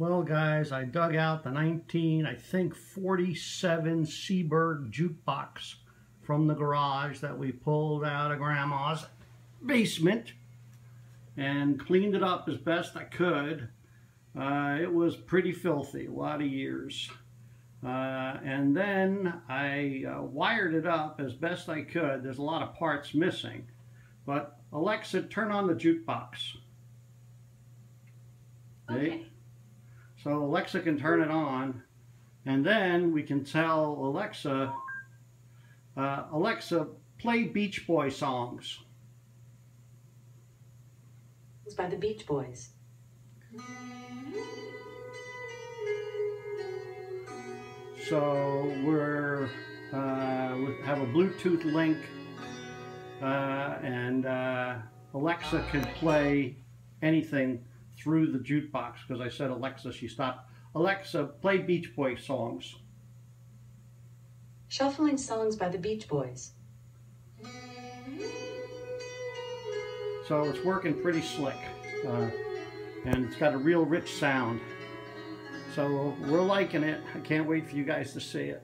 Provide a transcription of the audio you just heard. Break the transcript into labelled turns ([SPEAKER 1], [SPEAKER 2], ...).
[SPEAKER 1] Well, guys, I dug out the 19, I think 47 Seeburg jukebox from the garage that we pulled out of Grandma's basement and cleaned it up as best I could. Uh, it was pretty filthy, a lot of years. Uh, and then I uh, wired it up as best I could. There's a lot of parts missing. But Alexa, turn on the jukebox.
[SPEAKER 2] Okay.
[SPEAKER 1] So Alexa can turn it on, and then we can tell Alexa, uh, Alexa, play Beach Boy songs.
[SPEAKER 2] It's by the Beach Boys.
[SPEAKER 1] So we're uh, we have a Bluetooth link, uh, and uh, Alexa can play anything through the jukebox because I said Alexa, she stopped. Alexa, play Beach Boy songs.
[SPEAKER 2] Shuffling songs by the Beach Boys.
[SPEAKER 1] So it's working pretty slick. Uh, and it's got a real rich sound. So we're liking it. I can't wait for you guys to see it.